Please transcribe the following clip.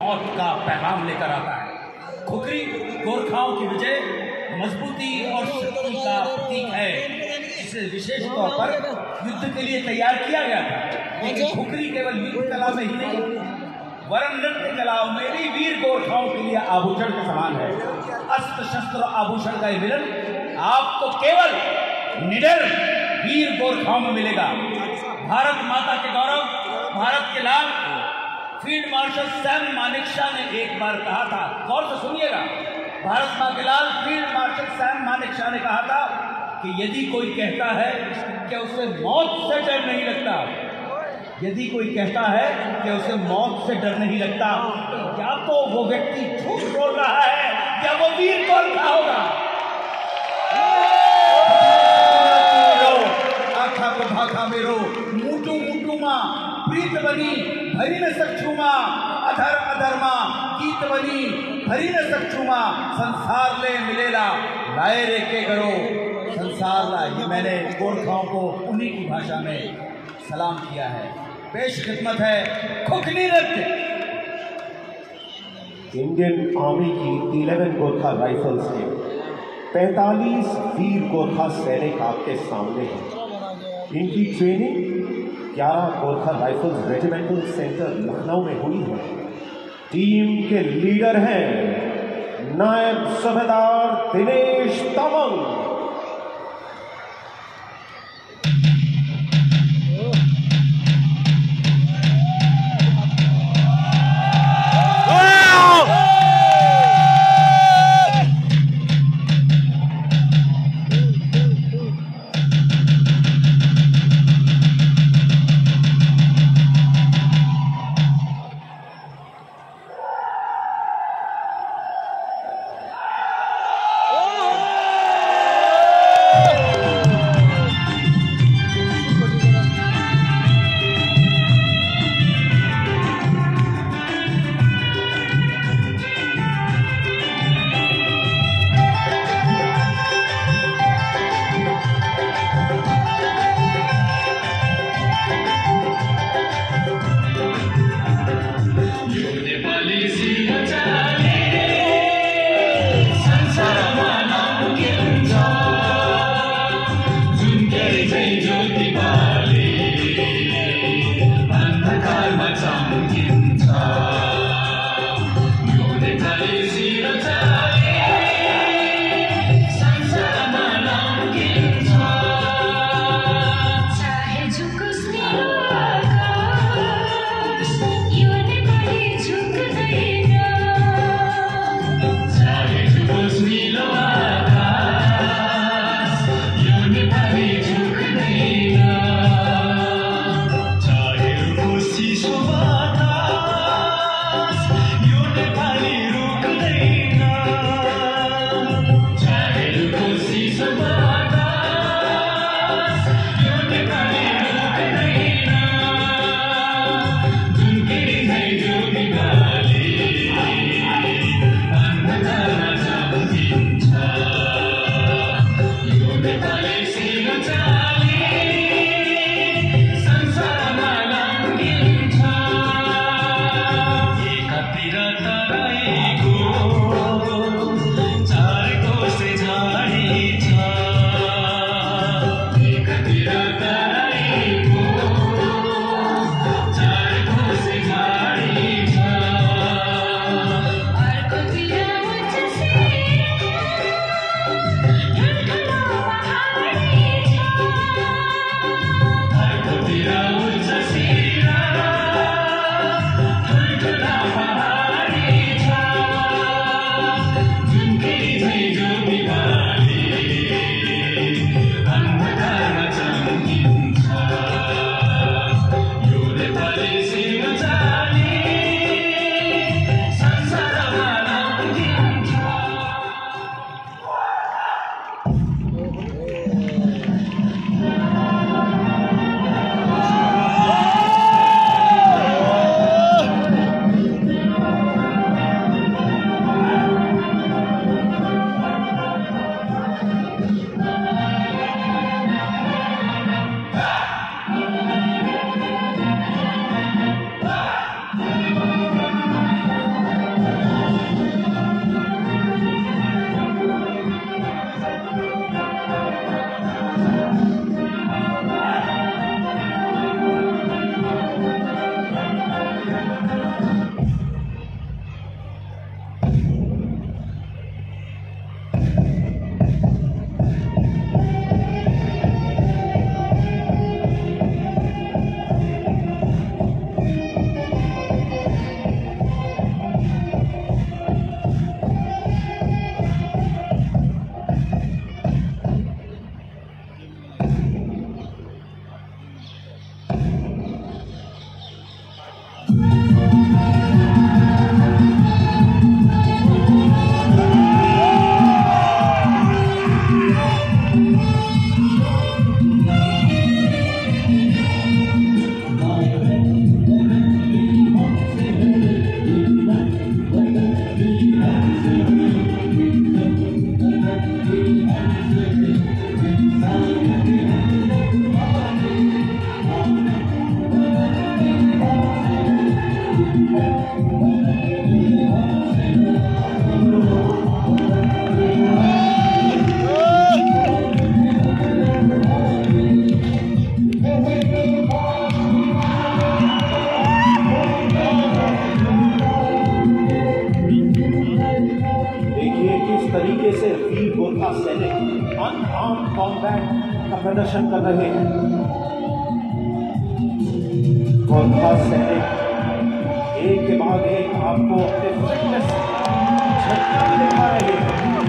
मौत का पैगाम लेकर आता है। खुखरी गोरखाओं की विजय मजबूती और शक्ति का प्रतीक है। इसे विशेष तौर पर युद्ध के लिए तैयार किया गया था। लेकिन खुखरी केवल युद्ध कला में ही नहीं वरन नृत्य कलाओं में भी वीर गोरखाओं के लिए आभूषण के समान है। अस्त्र शस्त्र आभूषण का मिलन आपको केवल निडर वीर गोरखाओं में मिलेगा। भारत माता के गौरव भारत के लाल फ़ील्ड मार्शल सैम मानेकशा ने एक बार कहा था। गौर से सुनिएगा। भारत माँ के लाल फ़ील्ड मार्शल सैम मानेकशा ने कहा था कि यदि कोई कहता है कि उसे मौत से डर नहीं लगता, यदि कोई कहता है कि उसे मौत से डर नहीं लगता तो या तो वो व्यक्ति झूठ बोल रहा है या वो वीर बोल रहा होगा? प्रीत बनी भरी न सक्षु माँ अधर अधर माँ गीत बनी भरी न सक्षु माँ संसार ले मिलेला लाए रे के करो। संसार ला ये मैंने गोरखाओं को उन्हीं की भाषा में सलाम किया है। पेश खिदमत है खुखनी नृत्य। इंडियन आर्मी की 11 गोरखा राइफल्स के 45 वीर गोरखा सैनिक आपके सामने हैं। इनकी training 11 Gorkha rifles regimental centre Lucknow में हुई है? टीम के लीडर हैं नायब सभेदार दिनेश तमंग। तरीके से वीर गोरखा सैनिक अनआर्म कॉम्बैट का प्रदर्शन कर रहे हैं। गोरखा सैनिक एक के बाद एक आपको अपने फिटनेस झटका भी दिखा रहे हैं